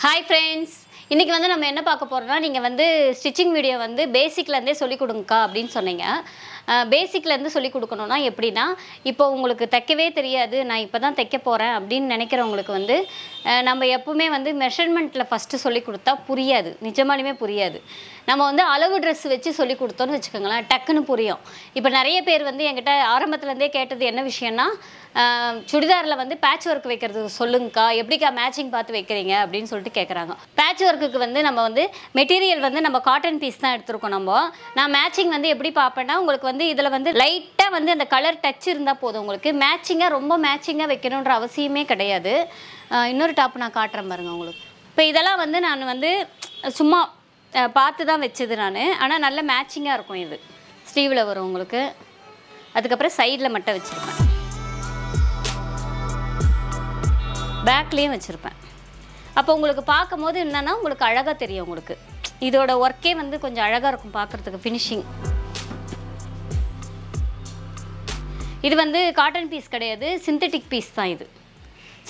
Hi friends இன்றைக்கி வந்து நம்ம என்ன பார்க்க போகிறோம்னா நீங்கள் வந்து ஸ்டிச்சிங் வீடியோ வந்து பேசிக்லேருந்தே சொல்லிக் கொடுங்கக்கா அப்படின்னு சொன்னீங்க. பேசிக்லேருந்து சொல்லிக் கொடுக்கணும்னா எப்படின்னா இப்போ உங்களுக்கு தைக்கவே தெரியாது நான் இப்போ தான் தைக்க போகிறேன் அப்படின்னு நினைக்கிறவங்களுக்கு வந்து நம்ம எப்பவுமே வந்து மெஷர்மெண்ட்டில் ஃபஸ்ட்டு சொல்லி கொடுத்தா புரியாது. நிஜமாலுமே புரியாது. நம்ம வந்து அளவு ட்ரெஸ் வச்சு சொல்லி கொடுத்தோன்னு வச்சுக்கோங்களேன் டக்குன்னு புரியும். இப்போ நிறைய பேர் வந்து என்கிட்ட ஆரம்பத்துலேருந்தே கேட்டது என்ன விஷயம்னா சுடிதாரில் வந்து பேட்ச் ஒர்க் வைக்கிறது சொல்லுங்கக்கா எப்படிக்கா மேட்சிங் பார்த்து வைக்கிறீங்க அப்படின்னு சொல்லிட்டு கேட்குறாங்க பேட்ச் ஒர்க்குக்கு வந்து நம்ம வந்து மெட்டீரியல் வந்து நம்ம காட்டன் பீஸ் தான் எடுத்திருக்கோம் நம்ம. நான் மேட்சிங் வந்து எப்படி பார்ப்பேன்னா உங்களுக்கு வந்து இதில் வந்து லைட்டாக வந்து அந்த கலர் டச் இருந்தால் போதும் உங்களுக்கு. மேட்சிங்காக ரொம்ப மேட்சிங்காக வைக்கணுன்ற அவசியமே கிடையாது. இன்னொரு டாப் நான் காட்டுறேன் பாருங்க உங்களுக்கு. இப்போ இதெல்லாம் வந்து நான் வந்து சும்மா பார்த்து தான் வச்சது நான். ஆனால் நல்ல மேட்சிங்காக இருக்கும் இது. ஸ்லீவில் வரும் உங்களுக்கு. அதுக்கப்புறம் சைடில் மட்டும் வச்சுருப்பேன். பேக்லேயும் வச்சுருப்பேன். அப்போ உங்களுக்கு பார்க்கும்போது என்னன்னா உங்களுக்கு அழகாக தெரியும் உங்களுக்கு. இதோட ஒர்க்கே வந்து கொஞ்சம் அழகாக இருக்கும் பார்க்குறதுக்கு ஃபினிஷிங் இது வந்து காட்டன் பீஸ் கிடையாது சிந்தட்டிக் பீஸ் தான் இது.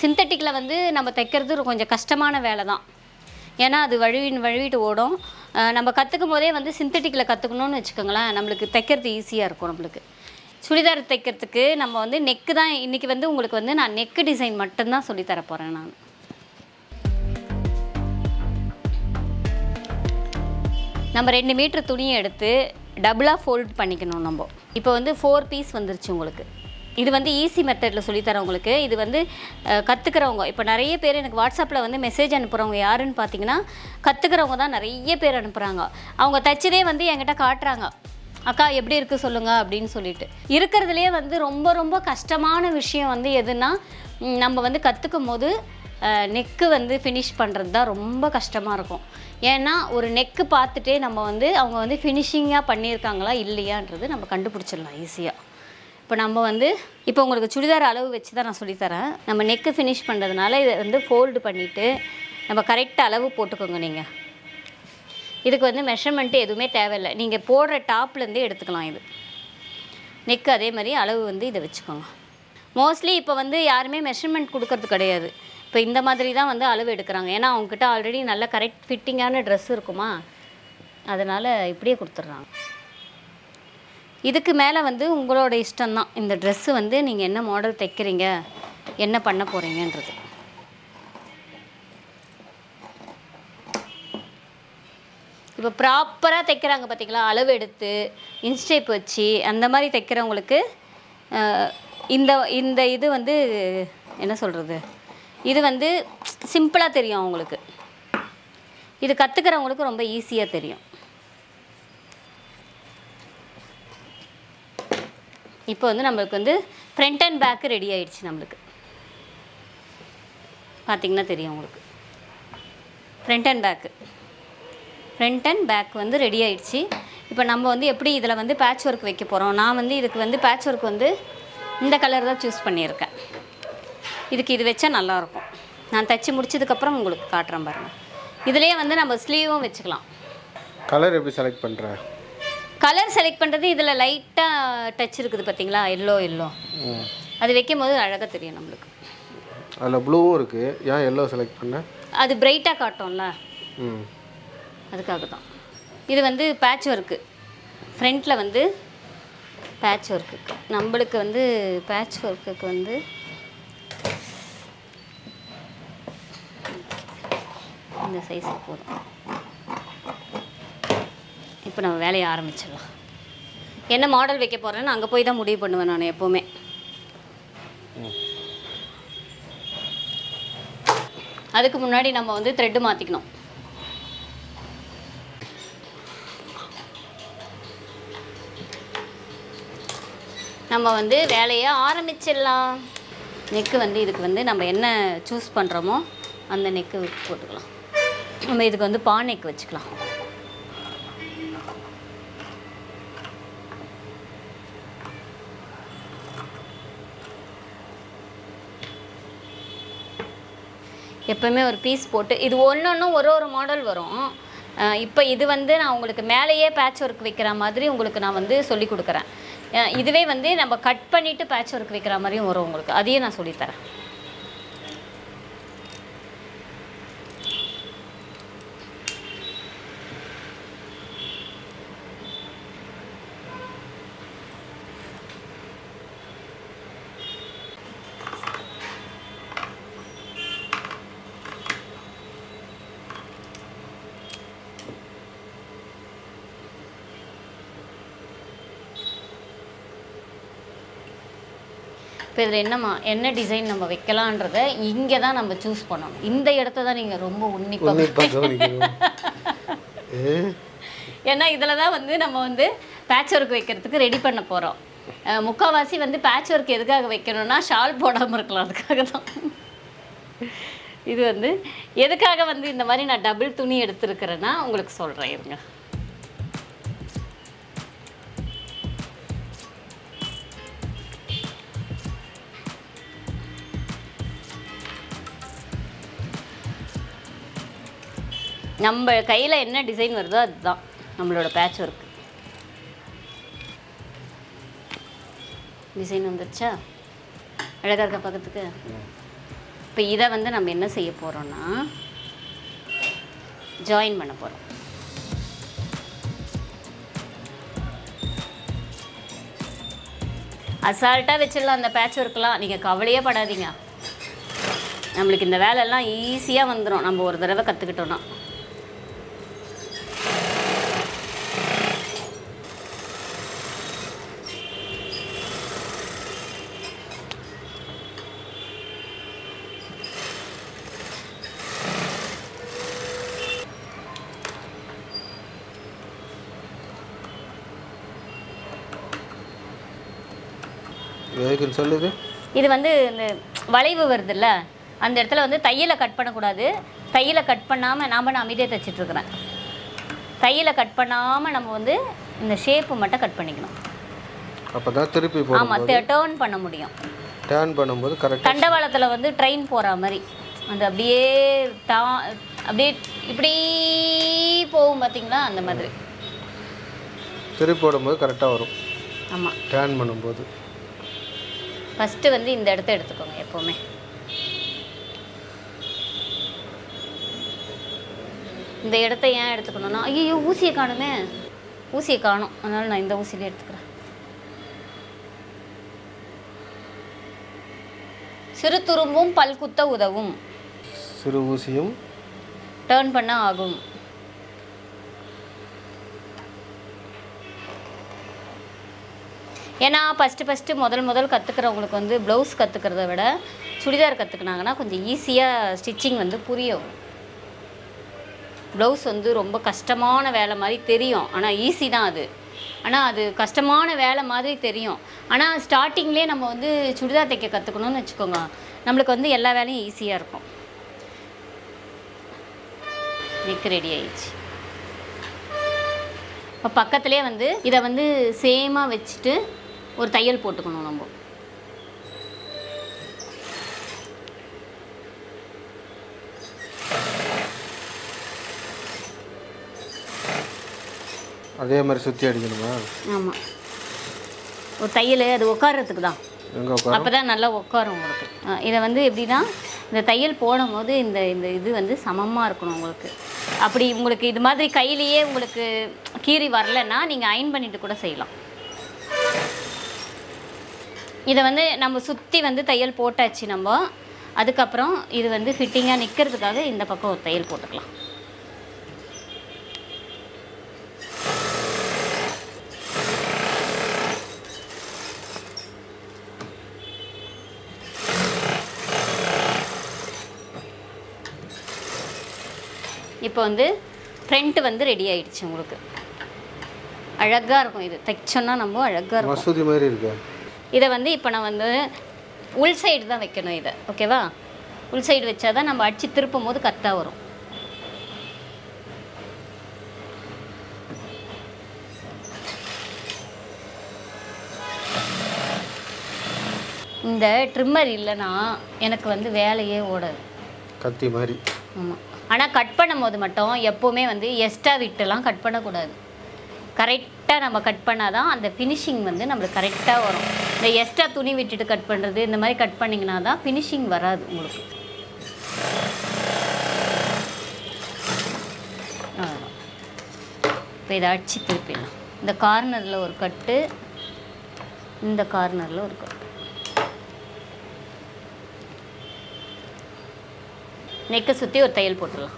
சிந்தட்டிக்கில் வந்து நம்ம தைக்கிறது கொஞ்சம் கஷ்டமான வேலை தான் ஏன்னா அது வழுவின் வழுவிட்டு ஓடும். நம்ம கற்றுக்கும் போதே வந்து சிந்தட்டிக்கில் கற்றுக்கணும்னு வச்சுக்கோங்களேன் நம்மளுக்கு தைக்கிறது ஈஸியாக இருக்கும் நம்மளுக்கு. சுடிதார் தைக்கிறதுக்கு நம்ம வந்து நெக்கு தான் இன்றைக்கி வந்து உங்களுக்கு வந்து நான் நெக்கு டிசைன் மட்டும்தான் சொல்லி தர போகிறேன் நான். நம்ம ரெண்டு மீட்ரு துணியை எடுத்து டபுளாக ஃபோல்ட் பண்ணிக்கணும் நம்ம. இப்போ வந்து ஃபோர் பீஸ் வந்துருச்சு உங்களுக்கு. இது வந்து ஈஸி மெத்தடில் சொல்லித்தரேன் உங்களுக்கு. இது வந்து கற்றுக்கிறவங்க இப்போ நிறைய பேர் எனக்கு வாட்ஸ்அப்பில் வந்து மெசேஜ் அனுப்புகிறவங்க யாருன்னு பார்த்தீங்கன்னா கற்றுக்கிறவங்க தான் நிறைய பேர் அனுப்புகிறாங்க அவங்க தைச்சதே வந்து என்கிட்ட காட்டுறாங்க. அக்கா எப்படி இருக்குது சொல்லுங்கள் அப்படின்னு சொல்லிட்டு. இருக்கிறதுலே வந்து ரொம்ப ரொம்ப கஷ்டமான விஷயம் வந்து எதுனா நம்ம வந்து கற்றுக்கும் போது நெக்கு வந்து ஃபினிஷ் பண்ணுறது தான் ரொம்ப கஷ்டமாக இருக்கும். ஏன்னா ஒரு நெக்கு பார்த்துட்டே நம்ம வந்து அவங்க வந்து ஃபினிஷிங்காக பண்ணியிருக்காங்களா இல்லையான்றது நம்ம கண்டுபிடிச்சிடலாம் ஈஸியாக இப்போ நம்ம வந்து இப்போ உங்களுக்கு சுடிதார் அளவு வச்சு தான் நான் சொல்லித்தரேன். நம்ம நெக்கு ஃபினிஷ் பண்ணுறதுனால இதை வந்து ஃபோல்டு பண்ணிவிட்டு நம்ம கரெக்டாக அளவு போட்டுக்கோங்க நீங்கள் இதுக்கு வந்து மெஷர்மெண்ட்டு எதுவுமே தேவையில்லை. நீங்கள் போடுற டாப்லேருந்தே எடுத்துக்கலாம் இது. நெக்கு அதே மாதிரி அளவு வந்து இதை வச்சுக்கோங்க. மோஸ்ட்லி இப்போ வந்து யாருமே மெஷர்மெண்ட் கொடுக்கறது கிடையாது. இப்போ இந்த மாதிரி தான் வந்து அளவு எடுக்கிறாங்க. ஏன்னா அவங்கக்கிட்ட ஆல்ரெடி நல்ல கரெக்ட் ஃபிட்டிங்கான ட்ரெஸ் இருக்குமா? அதனால் இப்படியே கொடுத்துட்றாங்க. இதுக்கு மேலே வந்து உங்களோட இஷ்டம்தான். இந்த ட்ரெஸ்ஸு வந்து நீங்கள் என்ன மாடல் தைக்கிறீங்க? என்ன பண்ண போகிறீங்கன்றது இப்போ ப்ராப்பராக தைக்கிறாங்க பார்த்தீங்களா அளவு எடுத்து இன்ஸ்டேப் வச்சு அந்த மாதிரி தைக்கிறவங்களுக்கு இந்த இந்த இது வந்து என்ன சொல்கிறது இது வந்து சிம்பிளாக தெரியும் அவங்களுக்கு. இது கற்றுக்கிறவங்களுக்கு ரொம்ப ஈஸியாக தெரியும். இப்போ வந்து நம்மளுக்கு வந்து ஃப்ரண்ட் அண்ட் பேக்கு ரெடி ஆகிடுச்சு நம்மளுக்கு. பார்த்தீங்கன்னா தெரியும் உங்களுக்கு. Front and back front and back வந்து ரெடி ஆகிடுச்சு இப்போ நம்ம வந்து எப்படி இதில் வந்து பேட்ச் ஒர்க் வைக்க போகிறோம் நான் வந்து இதுக்கு வந்து பேட்ச் ஒர்க் வந்து இந்த கலர் தான் சூஸ் பண்ணியிருக்கேன். இதுக்கு இது வச்சா நல்லாயிருக்கும். நான் தைச்சி முடிச்சதுக்கப்புறம் உங்களுக்கு காட்டுறேன் பாருங்கள் இதுலேயே வந்து நம்ம ஸ்லீவும் வச்சுக்கலாம். கலர் எப்படி செலக்ட் பண்ணுறேன் கலர் செலக்ட் பண்ணுறது இதில் லைட்டாக டச் இருக்குது பார்த்தீங்களா எல்லோ எல்லோ அது வைக்கும் போது அழகாக தெரியும் நம்மளுக்கு. அதில் ப்ளூவும் இருக்குது ஏன் எல்லோ செலக்ட் பண்ண? அது பிரைட்டாக காட்டும்ல. ம். அதுக்காக தான் இது வந்து பேட்ச் ஒர்க்கு ஃப்ரண்ட்டில் வந்து பேட்ச் ஒர்க்குக்கு நம்மளுக்கு வந்து பேட்ச் ஒர்க்குக்கு வந்து இந்த சைஸ் போதும். இப்போ நம்ம வேலையை ஆரம்பிச்சிடலாம். என்ன மாடல் வைக்க போகிறேன்னு அங்கே போய் தான் முடிவு பண்ணுவேன் நான் எப்போவுமே. அதுக்கு முன்னாடி நம்ம வந்து த்ரெட்டு மாற்றிக்கணும் நம்ம வந்து வேலையை ஆரம்பிச்சிடலாம். நெக்கு வந்து இதுக்கு வந்து நம்ம என்ன சூஸ் பண்ணுறோமோ அந்த நெக்கு போட்டுக்கலாம். நம்ம இதுக்கு வந்து பா நெக் வச்சுக்கலாம். எப்போவுமே ஒரு பீஸ் போட்டு இது ஒன்று ஒன்றும் ஒரு ஒரு மாடல் வரும். இப்போ இது வந்து நான் உங்களுக்கு மேலேயே பேட்ச் ஒர்க் வைக்கிற மாதிரி உங்களுக்கு நான் வந்து சொல்லி கொடுக்குறேன். இதுவே வந்து நம்ம கட் பண்ணிவிட்டு பேட்ச் ஒர்க் வைக்கிற மாதிரியும் வரும் உங்களுக்கு. அதையும் நான் சொல்லித்தரேன் இப்போ இதில் என்னம்மா என்ன டிசைன் நம்ம வைக்கலான்றத இங்கே தான் நம்ம சூஸ் பண்ணணும். இந்த இடத்த தான் நீங்கள் ரொம்ப உன்னிப்பாக ஏன்னா இதில் தான் வந்து நம்ம வந்து பேட்ச் ஒர்க் வைக்கிறதுக்கு ரெடி பண்ண போகிறோம் முக்கால்வாசி வந்து பேட்ச் ஒர்க் எதுக்காக வைக்கணும்னா ஷால் போடாமல் இருக்கலாம் அதுக்காக தான். இது வந்து எதுக்காக வந்து இந்த மாதிரி நான் டபுள் துணி எடுத்திருக்கிறேன்னா உங்களுக்கு சொல்கிறேன் இருங்க. நம்ம கையில் என்ன டிசைன் வருதோ அதுதான். நம்மளோட பேட்ச் ஒர்க் டிசைன் வந்துருச்சா? அழகாக இருக்கா பக்கத்துக்கு? இப்போ இதை வந்து நம்ம என்ன செய்ய போகிறோம்னா ஜாயின் பண்ண போகிறோம் அசால்ட்டாக வச்சிடலாம் அந்த பேட்ச் ஒர்க்கெலாம் நீங்கள் கவலையே படாதீங்க. நம்மளுக்கு இந்த வேலையெல்லாம் ஈஸியாக வந்துடும் நம்ம ஒரு தடவை கற்றுக்கிட்டோன்னா எதுக்குன்னு சொல்லுது? இது வந்து இந்த வளைவு வருதுல்ல அந்த இடத்துல வந்து தையலை கட் பண்ணக்கூடாது. தையலை கட் பண்ணாமல் நாம் நான் அமைதியாக தைச்சிட்ருக்குறேன். தையலை கட் பண்ணாமல் நம்ம வந்து இந்த ஷேப்பு மட்டும் கட் பண்ணிக்கணும். அப்போ தான் திருப்பி ஆமாம் டேர்ன் பண்ண முடியும். டேர்ன் பண்ணும்போது கரெக்டாக தண்டவாளத்தில் வந்து ட்ரெயின் போகிற மாதிரி. அந்த அப்படியே டா அப்படியே இப்படி போகும் பார்த்தீங்களா அந்த மாதிரி. திருப்பி போடும்போது கரெக்டாக வரும். ஆமாம் டேர்ன் பண்ணும்போது. ஃபஸ்ட்டு வந்து இந்த இடத்த எடுத்துக்கோங்க எப்போவுமே. இந்த இடத்த ஏன் எடுத்துக்கணும்னா ஐயோ ஊசியை காணுமே. ஊசியை காணும். அதனால் நான் இந்த ஊசியிலே எடுத்துக்கிறேன். சிறு துரும்பும் பல்குத்த உதவும். சிறு ஊசியும் டேர்ன் பண்ண ஆகும். ஏன்னா ஃபஸ்ட்டு ஃபஸ்ட்டு முதல் முதல் கற்றுக்கிறவங்களுக்கு வந்து ப்ளவுஸ் கற்றுக்கிறத விட சுடிதார் கற்றுக்கினாங்கன்னா கொஞ்சம் ஈஸியாக ஸ்டிச்சிங் வந்து புரியும். ப்ளவுஸ் வந்து ரொம்ப கஷ்டமான வேலை மாதிரி தெரியும். ஆனால் ஈஸி தான் அது. ஆனால் அது கஷ்டமான வேலை மாதிரி தெரியும். ஆனால் ஸ்டார்டிங்லேயே நம்ம வந்து சுடிதார் தைக்க கற்றுக்கணும்னு வச்சுக்கோங்க. நம்மளுக்கு வந்து எல்லா வேலையும் ஈஸியாக இருக்கும். நெக் ரெடி ஆயிடுச்சு. இப்போ பக்கத்துலேயே வந்து இதை வந்து சேமாக வச்சுட்டு ஒரு தையல் போட்டுக்கணும் நம்ம. அதே மாதிரி சுற்றி அடிக்கணுமா? ஆமாம் ஒரு தையல் அது உட்கார்றதுக்கு தான். அப்போ தான் நல்லா உட்காரும் உங்களுக்கு. இதை வந்து எப்படின்னா இந்த தையல் போடும்போது இந்த இந்த இது வந்து சமமாக இருக்கணும் உங்களுக்கு. அப்படி உங்களுக்கு இது மாதிரி கையிலேயே உங்களுக்கு கீறி வரலைன்னா நீங்கள் அயன் பண்ணிட்டு கூட செய்யலாம். இதை வந்து நம்ம சுற்றி வந்து தையல் போட்டாச்சு நம்ம. அதுக்கப்புறம் இது வந்து ஃபிட்டிங்காக நிற்கிறதுக்காக இந்த பக்கம் ஒரு தையல் போட்டுக்கலாம். இப்போ வந்து ஃப்ரண்ட்டு வந்து ரெடி ஆயிடுச்சு உங்களுக்கு. அழகாக இருக்கும் இது. தைச்சோன்னா நம்ம அழகாக இருக்கும். மசூதி மாதிரி இருக்கு? இதை வந்து இப்போ நான் வந்து உள் சைடு தான் வைக்கணும் இதை ஓகேவா உள் சைடு வச்சா தான் நம்ம அடித்து திருப்பும் போது கரெக்டாக வரும். இந்த ட்ரிம்மர் இல்லைன்னா எனக்கு வந்து வேலையே ஓடாது. கத்தி மாதிரி. ஆமாம் ஆனால் கட் பண்ணும்போது மட்டும் எப்போவுமே வந்து எக்ஸ்ட்ரா விட்டுலாம் கட் பண்ணக்கூடாது. கரெக்டாக நம்ம கட் பண்ணால் தான் அந்த ஃபினிஷிங் வந்து நம்மளுக்கு கரெக்டாக வரும். இந்த எக்ஸ்ட்ரா துணி விட்டுட்டு கட் பண்ணுறது இந்த மாதிரி கட் பண்ணிங்கன்னா தான் ஃபினிஷிங் வராது உங்களுக்கு. இப்போ இதை அடிச்சு திருப்பிடலாம். இந்த கார்னரில் ஒரு கட்டு இந்த கார்னரில் ஒரு கட்டு நெக்கை சுற்றி ஒரு தையல் போட்டுடலாம்.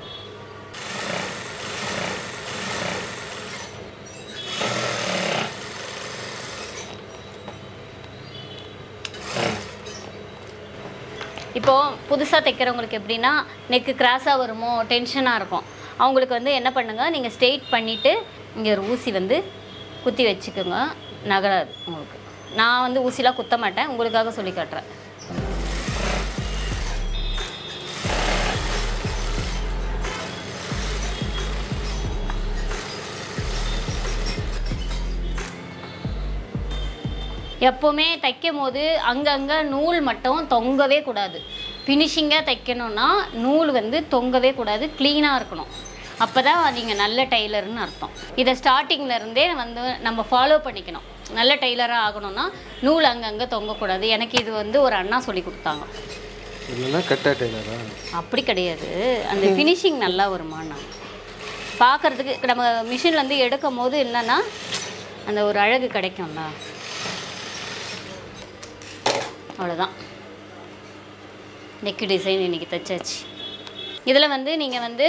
இப்போது புதுசாக தைக்கிறவங்களுக்கு எப்படின்னா நெக்கு கிராஸாக வருமோ டென்ஷனாக இருக்கும். அவங்களுக்கு வந்து என்ன பண்ணுங்கள் நீங்கள் ஸ்ட்ரெயிட் பண்ணிவிட்டு இங்கே ஒரு ஊசி வந்து குத்தி வச்சுக்கோங்க நகராது உங்களுக்கு. நான் வந்து ஊசிலாம் குத்த மாட்டேன் உங்களுக்காக சொல்லி காட்டுறேன். எப்போவுமே தைக்கும் போது அங்கங்கே நூல் மட்டும் தொங்கவே கூடாது. ஃபினிஷிங்காக தைக்கணும்னா நூல் வந்து தொங்கவே கூடாது க்ளீனாக இருக்கணும். அப்போ தான் நீங்கள் நல்ல டெய்லர்னு அர்த்தம். இதை ஸ்டார்டிங்கில் இருந்தே வந்து நம்ம ஃபாலோ பண்ணிக்கணும். நல்ல டெய்லராக ஆகணும்னா நூல் அங்கங்கே தொங்கக்கூடாது. எனக்கு இது வந்து ஒரு அண்ணா சொல்லி கொடுத்தாங்க. அப்படி கிடையாது. அந்த ஃபினிஷிங் நல்லா வருமாண்ணா பார்க்குறதுக்கு நம்ம மிஷின்லேருந்து எடுக்கும் போது என்னன்னா அந்த ஒரு அழகு கிடைக்கும்ல. அவ்வளோதான் நெக் டிசைன் இன்றைக்கி தைச்சாச்சு. இதில் வந்து நீங்கள் வந்து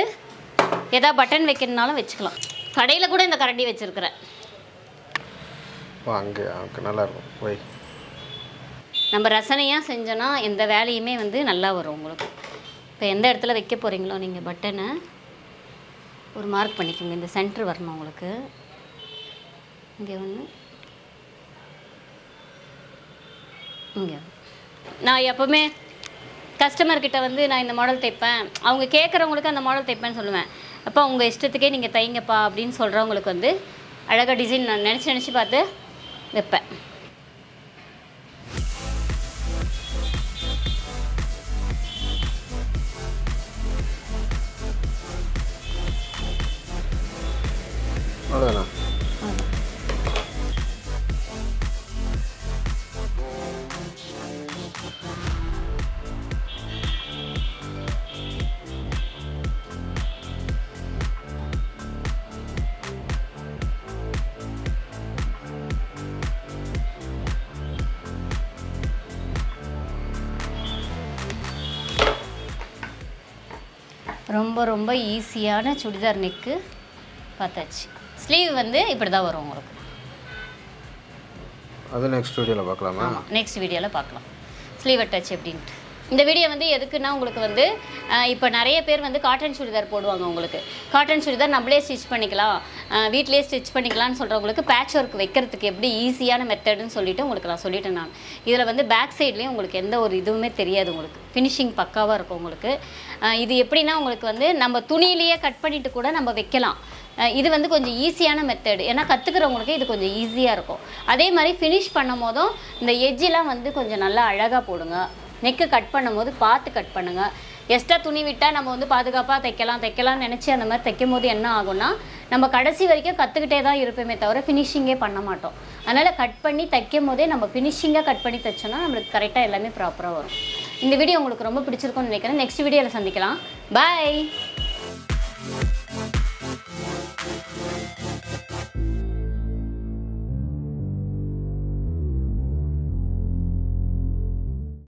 எதா பட்டன் வைக்கணுனாலும் வச்சுக்கலாம். கடையில் கூட இந்த கரண்டி வச்சுருக்கிறேன். வா அங்கே அங்கே நல்லாயிருக்கும் போய். நம்ம ரசனையாக செஞ்சோன்னா எந்த வேலையுமே வந்து நல்லா வரும் உங்களுக்கு. இப்போ எந்த இடத்துல வைக்க போகிறீங்களோ நீங்கள் பட்டனை ஒரு மார்க் பண்ணிக்கோங்க. இந்த சென்டர் வரணும் உங்களுக்கு. இங்கே ஒன்று இங்கே நான் எப்போவுமே கஸ்டமர்கிட்ட வந்து நான் இந்த மாடல் தைப்பேன். அவங்க கேட்குறவங்களுக்கு அந்த மாடல் தைப்பேன்னு சொல்லுவேன். அப்போ உங்கள் இஷ்டத்துக்கே நீங்கள் தைங்கப்பா அப்படின்னு சொல்கிறவங்களுக்கு வந்து அழகாக டிசைன் நான் நினச்சி நினச்சி பார்த்து வைப்பேன். ரொம்ப ரொம்ப ஈஸியான சுடிதார் நெக்கு பார்த்தாச்சு. ஸ்லீவ் வந்து இப்படி தான் வரும் உங்களுக்கு. அது நெக்ஸ்ட் வீடியோவில் பார்க்கலாமா? ஆமாம் நெக்ஸ்ட் வீடியோவில் பார்க்கலாம். ஸ்லீவ் அட்டாச் எப்படின்ட்டு. இந்த வீடியோ வந்து எதுக்குன்னா உங்களுக்கு வந்து இப்போ நிறைய பேர் வந்து காட்டன் சுடிதார் போடுவாங்க உங்களுக்கு. காட்டன் சுடிதார் நம்மளே ஸ்டிச் பண்ணிக்கலாம். வீட்டிலே ஸ்டிச் பண்ணிக்கலாம்னு சொல்கிறவங்களுக்கு பேட்ச் ஒர்க் வைக்கிறதுக்கு எப்படி ஈஸியான மெத்தடுன்னு சொல்லிட்டு உங்களுக்கு நான் சொல்லிட்டேன் நான். இதில் வந்து பேக் சைட்லேயும் உங்களுக்கு எந்த ஒரு இதுவுமே தெரியாது உங்களுக்கு. ஃபினிஷிங் பக்காவாக இருக்கும் உங்களுக்கு. இது எப்படின்னா உங்களுக்கு வந்து நம்ம துணியிலேயே கட் பண்ணிட்டு கூட நம்ம வைக்கலாம். இது வந்து கொஞ்சம் ஈஸியான மெத்தடு ஏன்னா கற்றுக்கிறவங்களுக்கு இது கொஞ்சம் ஈஸியாக இருக்கும். அதே மாதிரி ஃபினிஷ் பண்ணும் போதும் இந்த எஜ்ஜெலாம் வந்து கொஞ்சம் நல்லா அழகாக போடுங்க. நெக்கு கட் பண்ணும்போது பார்த்து கட் பண்ணுங்கள் எக்ஸ்ட்ரா துணி விட்டால் நம்ம வந்து பாதுகாப்பாக தைக்கலாம் தைக்கலாம்னு நினச்சி அந்த மாதிரி தைக்கும் போது என்ன ஆகும்னா நம்ம கடைசி வரைக்கும் கற்றுக்கிட்டே தான் இருப்போமே தவிர ஃபினிஷிங்கே பண்ண மாட்டோம். அதனால் கட் பண்ணி தைக்கும் போதே நம்ம ஃபினிஷிங்காக கட் பண்ணி தைச்சோன்னா நம்மளுக்கு கரெக்டாக எல்லாமே ப்ராப்பராக வரும். இந்த வீடியோ உங்களுக்கு ரொம்ப பிடிச்சிருக்கும்னு நினைக்கிறேன். நெக்ஸ்ட் வீடியோவில் சந்திக்கலாம். பாய்